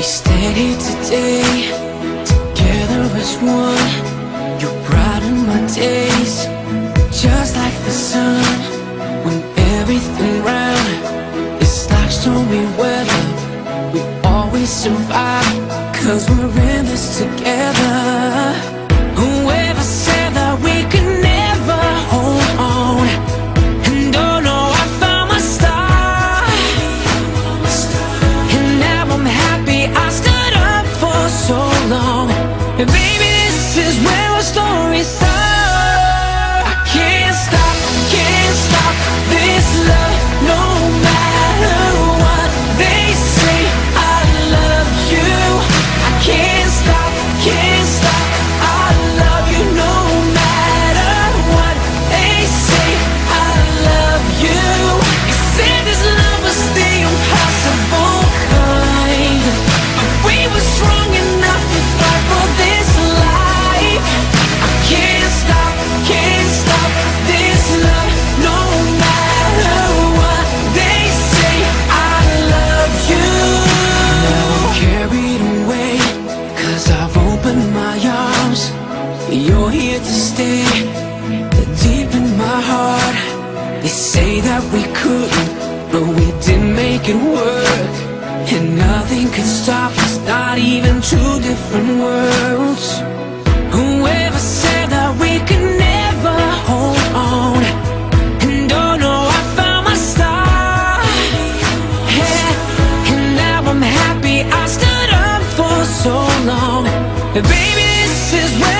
We stand here today, together as one. You brighten my days, just like the sun. When everything round is like stormy weather We always survive, cause we're real Baby, this is where it work And nothing could stop us, not even two different worlds Whoever said that we could never hold on And oh no, I found my star yeah. And now I'm happy I stood up for so long baby, this is where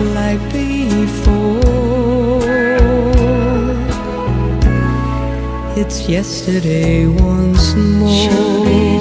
like before. It's yesterday once more.